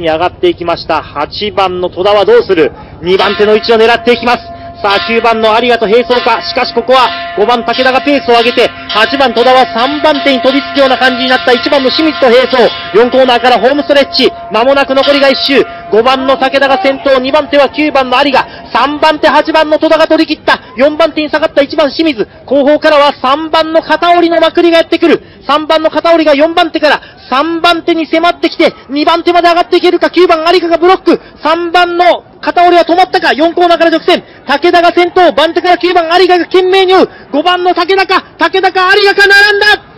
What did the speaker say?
に上がっていきました。8番の戸田はどうする ?2 番手の位置を狙っていきます。さあ、9番の有賀と並走か。しかしここは5番武田がペースを上げて、8番戸田は3番手に飛びつくような感じになった1番の清水と並走。4コーナーからホームストレッチ。間もなく残りが1周。5番の武田が先頭、2番手は9番の有賀。3番手8番の戸田が取り切った。4番手に下がった1番清水。後方からは3番の片折のまくりがやってくる。3番の片折が4番手から3番手に迫ってきて、2番手まで上がっていけるか、9番有賀がブロック。3番の片折は止まったか ?4 コーナーから直線。武田が先頭。番手から9番有賀が懸命に追う。5番の武田か武田か有賀か並んだ